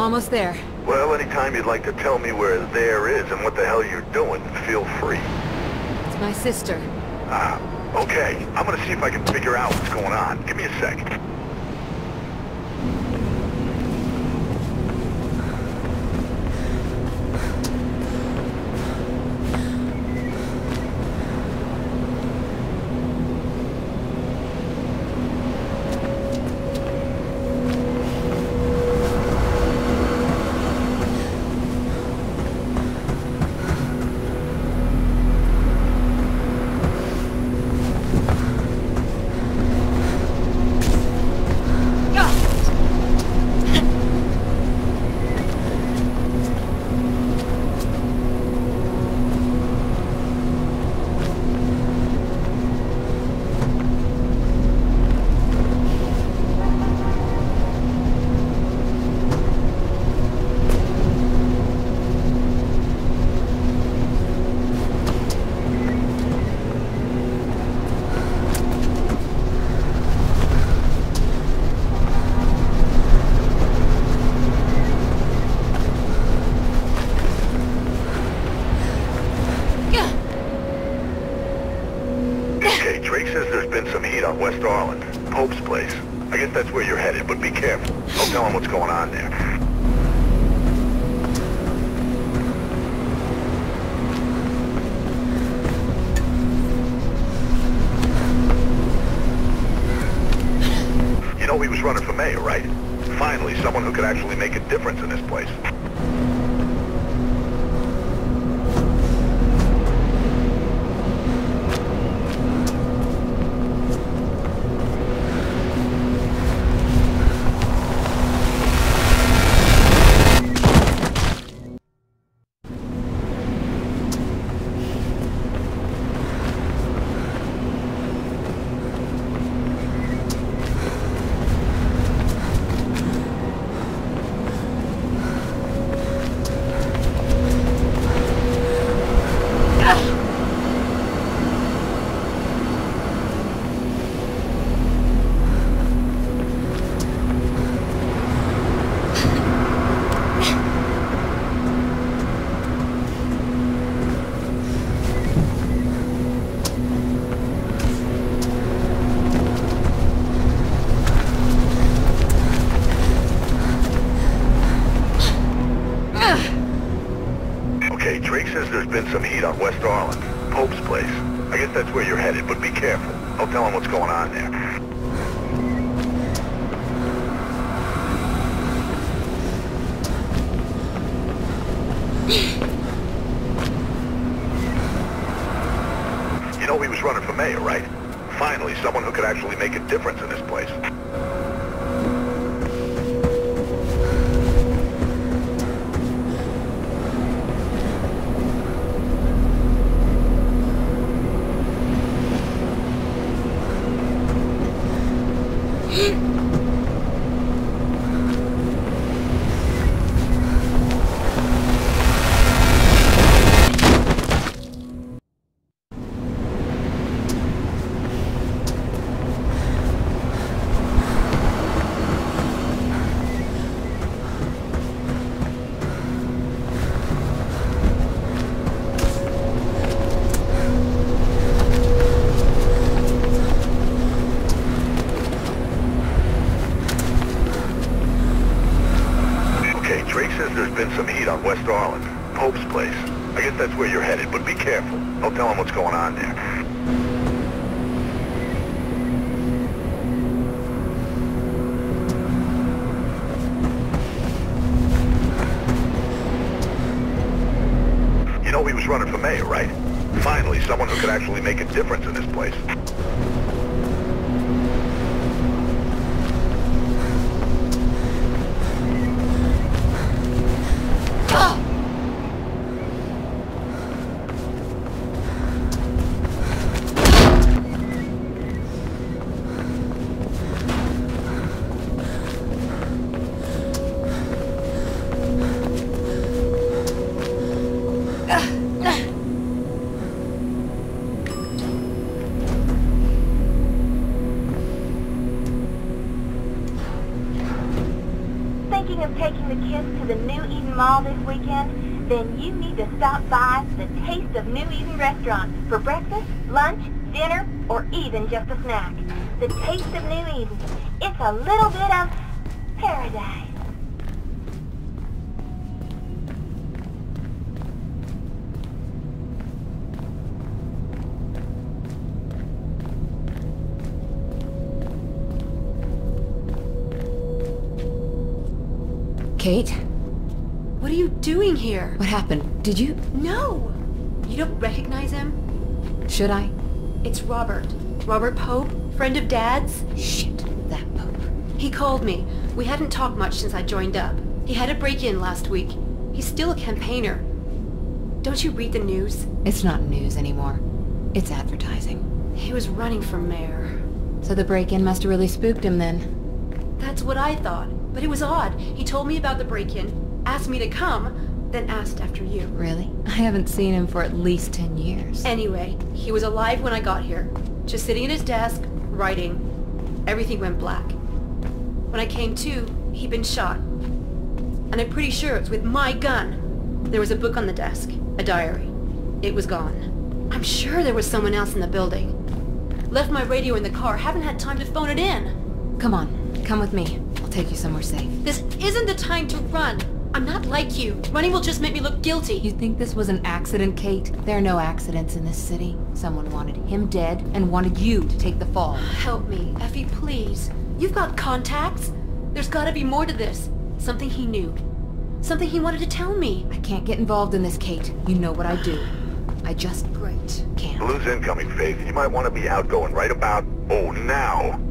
Almost there. Well, anytime you'd like to tell me where there is and what the hell you're doing, feel free. It's my sister. Ah, okay. I'm gonna see if I can figure out what's going on. Give me a sec. Okay, Drake says there's been some heat on West Arlen. Pope's place. I guess that's where you're headed, but be careful. I'll tell him what's going on there. You know he was running for mayor, right? Finally, someone who could actually make a difference in this place. Drake says there's been some heat on West Arlen. Pope's place. I guess that's where you're headed, but be careful. I'll tell him what's going on there. You know he was running for mayor, right? Finally, someone who could actually make a difference in this place. Yeah. on West Arlen. Pope's place. I guess that's where you're headed, but be careful. I'll tell him what's going on there. You know he was running for mayor, right? Finally, someone who could actually make a difference in this place. Ah! Thinking of taking the kids to the New Eden Mall this weekend, then you need to stop by the Taste of New Eden restaurant for breakfast, lunch, dinner, or even just a snack. The Taste of New Eden. It's a little bit of paradise. Kate? What are you doing here? What happened? Did you... No! You don't recognize him? Should I? It's Robert. Robert Pope, friend of Dad's. Shit, that Pope. He called me. We hadn't talked much since I joined up. He had a break-in last week. He's still a campaigner. Don't you read the news? It's not news anymore. It's advertising. He was running for mayor. So the break-in must have really spooked him then. That's what I thought. But it was odd. He told me about the break-in, asked me to come, then asked after you. Really? I haven't seen him for at least ten years. Anyway, he was alive when I got here. Just sitting at his desk, writing. Everything went black. When I came to, he'd been shot. And I'm pretty sure it's with my gun. There was a book on the desk, a diary. It was gone. I'm sure there was someone else in the building. Left my radio in the car, haven't had time to phone it in. Come on, come with me. I'll take you somewhere safe. This isn't the time to run. I'm not like you. Running will just make me look guilty. You think this was an accident, Kate? There are no accidents in this city. Someone wanted him dead and wanted you to take the fall. Help me, Effie, please. You've got contacts. There's gotta be more to this. Something he knew. Something he wanted to tell me. I can't get involved in this, Kate. You know what I do. I just Great. can't. Blue's incoming, Faith. You might want to be outgoing right about, oh, now.